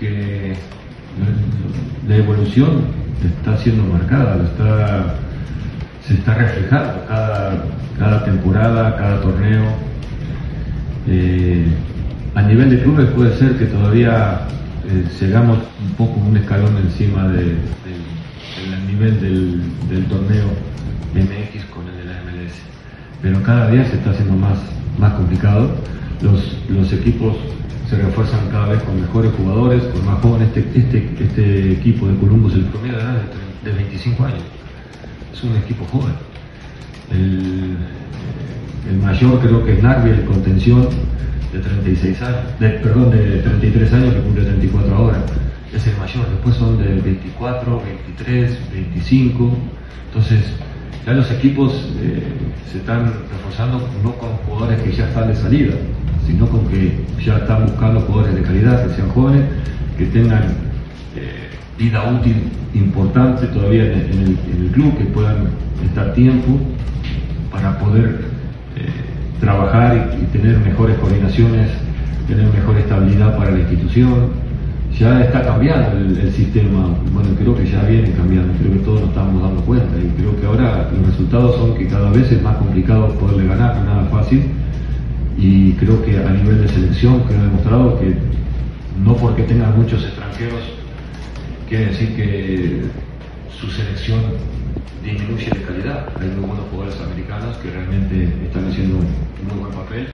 porque la evolución está siendo marcada, se está reflejando cada, temporada, cada torneo. Eh, a nivel de clubes puede ser que todavía eh, llegamos un poco un escalón encima del nivel del, torneo MX con el de la MLS. Pero cada día se está haciendo más, más complicado. Los equipos se refuerzan cada vez con mejores jugadores, con más jóvenes. Este, este, este equipo de Columbus, el promedio de edad es de 25 años. Es un equipo joven. El, el mayor creo que es Narvi, el contención, de 36 años, de, perdón, de 33 años que cumple 34 ahora. Es el mayor. Después son de 24, 23, 25. Entonces, ya los equipos eh, se están reforzando no con jugadores que ya están de salida, sino con ya están buscando jugadores de calidad, que sean jóvenes, que tengan eh, vida útil importante todavía en el, club, que puedan estar tiempo para poder eh, trabajar y, tener mejores coordinaciones, tener mejor estabilidad para la institución. Ya está cambiando el, sistema, bueno, creo que ya viene cambiando, creo que todos nos estamos dando cuenta y creo que ahora los resultados son que cada vez es más complicado poderle ganar, nada fácil y creo que a nivel de selección queda demostrado que no porque tengan muchos extranjeros quiere decir que su selección disminuye de calidad. Hay muy buenos jugadores americanos que realmente